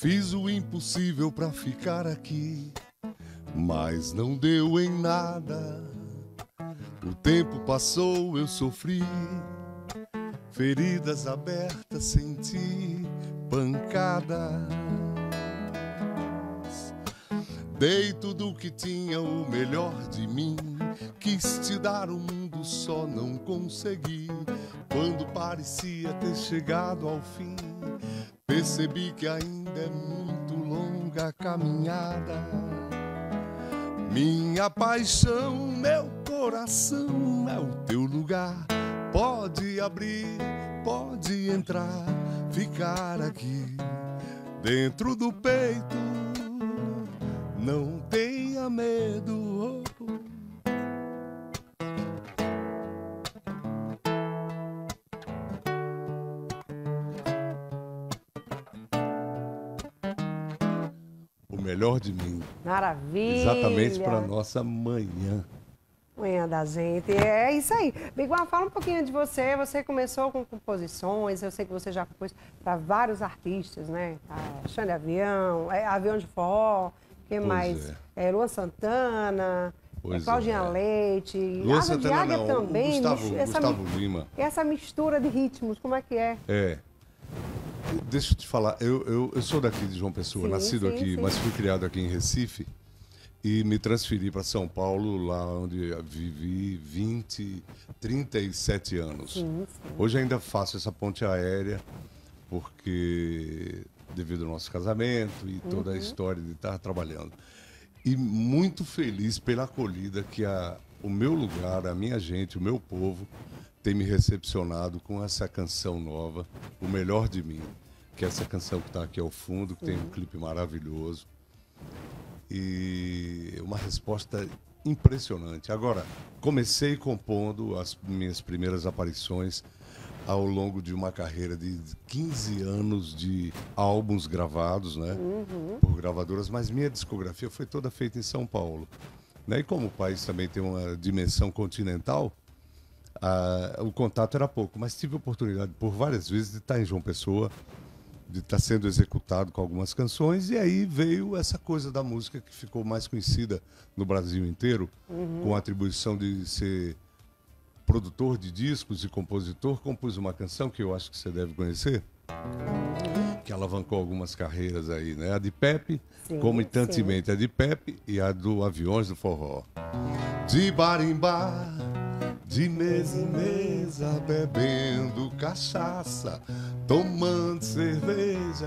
Fiz o impossível pra ficar aqui, mas não deu em nada. O tempo passou, eu sofri, feridas abertas senti, pancadas. Dei tudo que tinha, o melhor de mim. Quis te dar o mundo, só não consegui. Quando parecia ter chegado ao fim, percebi que ainda é muito longa a caminhada. Minha paixão, meu coração é o teu lugar. Pode abrir, pode entrar, ficar aqui dentro do peito. Não tenha medo. O melhor de mim. Maravilha. Exatamente para nossa manhã. Manhã da gente. É isso aí. Biguá, fala um pouquinho de você. Você começou com composições, eu sei que você já compôs para vários artistas, né? A Xande Avião, é, Avião de Forró, quem Pois mais? É. Luan Santana, é, Pois Claudinha é. Leite, Luan Asa de Santana Águia não, também. Gustavo, essa, Gustavo Lima. essa mistura de ritmos, como é que é? É. Deixa eu te falar, eu, eu, eu sou daqui de João Pessoa, Sim, nascido sim, aqui, sim. mas fui criado aqui em Recife e me transferi para São Paulo, lá onde vivi 20, 37 anos. Hoje ainda faço essa ponte aérea, porque devido ao nosso casamento e toda a Uhum. história de estar trabalhando. E muito feliz pela acolhida que a, o meu lugar, a minha gente, o meu povo tem me recepcionado com essa canção nova, O Melhor de Mim, que é essa canção que está aqui ao fundo, que tem um clipe maravilhoso. E uma resposta impressionante. Agora, comecei compondo as minhas primeiras aparições ao longo de uma carreira de 15 anos de álbuns gravados, né? Por gravadoras, mas minha discografia foi toda feita em São Paulo. Né? E como o país também tem uma dimensão continental, ah, o contato era pouco, mas tive a oportunidade por várias vezes de estar em João Pessoa, de estar sendo executado com algumas canções, e aí veio essa coisa da música que ficou mais conhecida no Brasil inteiro, com a atribuição de ser produtor de discos e compositor, compus uma canção que eu acho que você deve conhecer, que alavancou algumas carreiras aí, né? A de Pepe, comitantemente a de Pepe e a do Aviões do Forró. De bar em bar, de mesa em mesa, bebendo cachaça, tomando cerveja,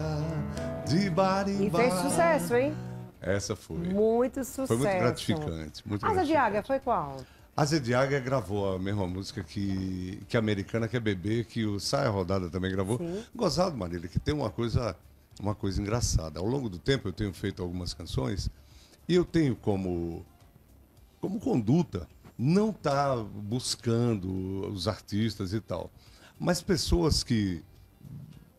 de bar em E bar. fez sucesso, hein? Essa foi. Muito sucesso. Foi muito gratificante. Muito Asa de. Águia foi qual? Asa de Águia gravou a mesma música que, que a americana quer beber, que o Saia Rodada também gravou. Sim. Gozado, Marília, que tem uma coisa, uma coisa engraçada. Ao longo do tempo eu tenho feito algumas canções e eu tenho como, como conduta não estar buscando os artistas e tal. Mas pessoas que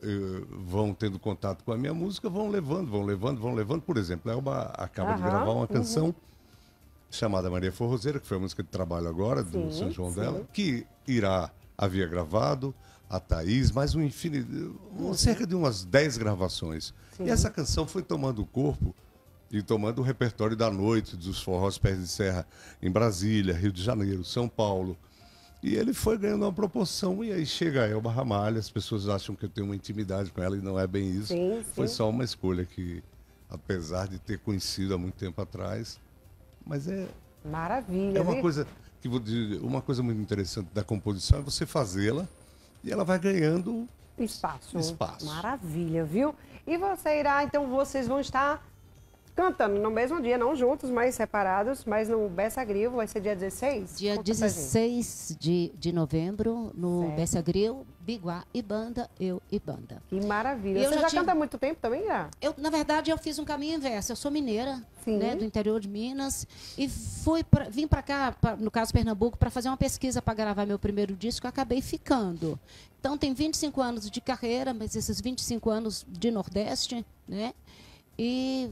eh, vão tendo contato com a minha música vão levando, vão levando, vão levando. Por exemplo, a Elba acaba de Aham, gravar uma uhum. canção chamada Maria Forrozeira, que foi a música de trabalho agora, do Sim, São João sim. dela, que Irá havia gravado, a Thaís, mais um infinito, cerca de umas 10 gravações. Sim. E essa canção foi tomando corpo e tomando o repertório da noite, dos forrós pés de serra em Brasília, Rio de Janeiro, São Paulo. E ele foi ganhando uma proporção, e aí chega a Elba Ramalho, as pessoas acham que eu tenho uma intimidade com ela, e não é bem isso. Sim, Foi sim. só uma escolha que, apesar de ter conhecido há muito tempo atrás, mas é, Maravilha. é uma viu? coisa que vou dizer, uma coisa muito interessante da composição é você fazê-la e ela vai ganhando Espaço. Espaço. Maravilha, viu? E você irá, então vocês vão estar cantando no mesmo dia, não juntos, mas separados, mas no Bessa Grill vai ser dia 16? Dia Conta pra gente. 16 de, de novembro, no Certo. Bessa Grill, Biguá e Banda, eu e Banda. Que maravilha. Eu Você já, já canta há muito tempo também, Irá? Eu, na verdade, eu fiz um caminho inverso. Eu sou mineira, Sim. né, do interior de Minas, e fui pra, vim para cá, pra- no caso Pernambuco, para fazer uma pesquisa para gravar meu primeiro disco. Acabei ficando. Então, tem 25 anos de carreira, mas esses 25 anos de Nordeste, né? E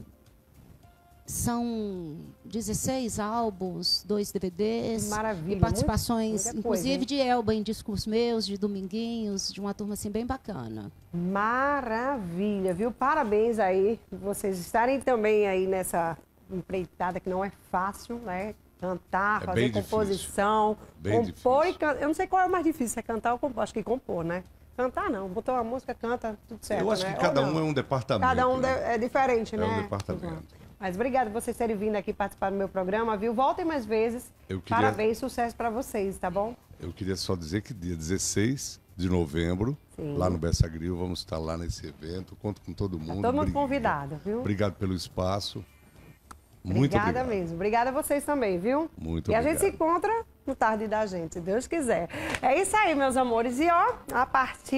São 16 álbuns, dois DVDs. Maravilha, E participações, muita- muita coisa, inclusive hein? de Elba em discos meus, de Dominguinhos, de uma turma assim bem bacana. Maravilha, viu? Parabéns aí, por vocês estarem também aí nessa empreitada que não é fácil, né? Cantar, É fazer composição, Bem compor e difícil. cantar. Eu não sei qual é o mais difícil, se é cantar ou compor. Acho que compor, né? Cantar não, botou uma música, canta, tudo certo. Eu acho né? que cada um é um departamento. Cada um né? é diferente, É né? um departamento. Mas obrigado por vocês terem vindo aqui participar do meu programa, viu? Voltem mais vezes. Eu queria- Parabéns, sucesso para vocês, tá bom? Eu queria só dizer que dia 16 de novembro, Sim. lá no Bessa Grill, vamos estar lá nesse evento. Conto com todo mundo. Todo mundo convidado, viu? Obrigado pelo espaço. Muito Obrigada obrigado. mesmo. Obrigada a vocês também, viu? Muito E a gente se obrigado. encontra no Tarde da Gente, se Deus quiser. É isso aí, meus amores. E ó, a partir